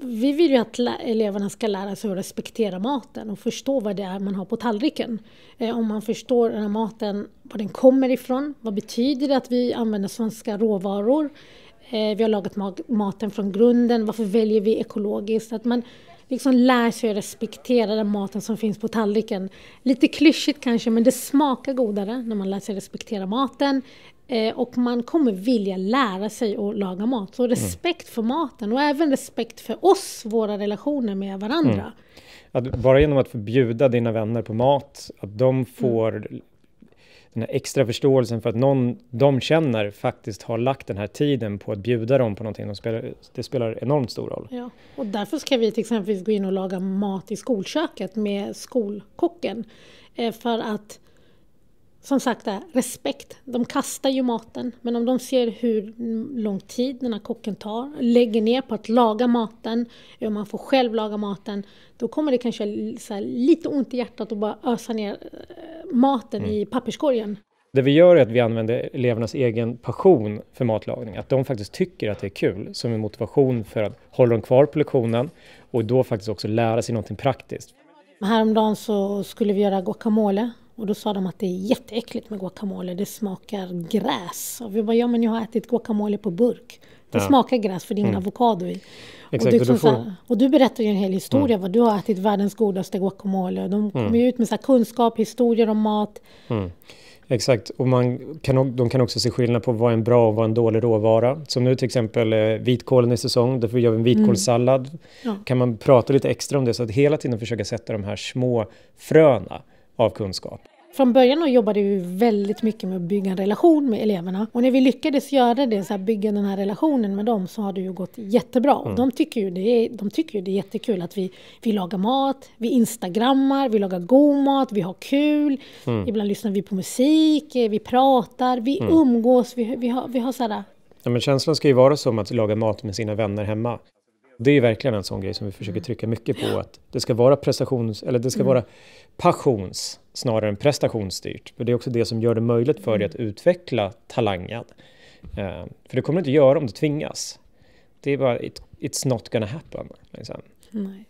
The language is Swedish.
Vi vill ju att eleverna ska lära sig att respektera maten och förstå vad det är man har på tallriken. Eh, om man förstår den här maten, var den kommer ifrån, vad betyder det att vi använder svenska råvaror? Eh, vi har lagat maten från grunden, varför väljer vi ekologiskt? Att man liksom lär sig att respektera den maten som finns på tallriken. Lite klyschigt kanske, men det smakar godare när man lär sig respektera maten. Eh, och man kommer vilja lära sig att laga mat. Så respekt mm. för maten och även respekt för oss, våra relationer med varandra. Mm. Att bara genom att förbjuda dina vänner på mat, att de får mm den här extra förståelsen för att någon de känner faktiskt har lagt den här tiden på att bjuda dem på någonting. De spelar, det spelar enormt stor roll. Ja, och därför ska vi till exempel gå in och laga mat i skolköket med skolkocken. Eh, för att som sagt respekt. De kastar ju maten, men om de ser hur lång tid den här kocken tar, lägger ner på att laga maten, om man får själv laga maten, då kommer det kanske här, lite ont i hjärtat att bara ösa ner eh, maten mm. i papperskorgen. Det vi gör är att vi använder elevernas egen passion för matlagning, att de faktiskt tycker att det är kul som en motivation för att hålla dem kvar på lektionen och då faktiskt också lära sig någonting praktiskt. Häromdagen så skulle vi göra guacamole och då sa de att det är jätteäckligt med guacamole, det smakar gräs. Och vi bara, ja men jag har ätit guacamole på burk. Det ja. smakar gräs för det är ingen mm. avokado i. Exakt, och, du, får... och du berättar ju en hel historia mm. vad du har ätit världens godaste guacamole. De kommer mm. ut med så kunskap, historier om mat. Mm. Exakt, och man kan, de kan också se skillnad på vad en bra och vad en dålig råvara. Som nu till exempel eh, vitkålen i säsong, därför gör vi en vitkålssallad. Mm. Ja. Kan man prata lite extra om det så att hela tiden försöka sätta de här små fröna av kunskap. Från början jobbade vi väldigt mycket med att bygga en relation med eleverna och när vi lyckades göra det, så här, bygga den här relationen med dem så har det ju gått jättebra. Mm. de tycker ju det är, de tycker ju det är jättekul att vi, vi lagar mat, vi instagrammar, vi lagar god mat, vi har kul, mm. ibland lyssnar vi på musik, vi pratar, vi mm. umgås, vi, vi har, vi har så här, Ja, men känslan ska ju vara som att laga mat med sina vänner hemma. Det är verkligen en sån grej som vi försöker trycka mycket på, att det ska vara prestations, eller det ska mm. vara passions snarare än prestationsstyrt. För det är också det som gör det möjligt för dig att utveckla talangen. Uh, för det kommer du inte göra om du tvingas. Det är bara, it, it's not gonna happen. Liksom. Nej.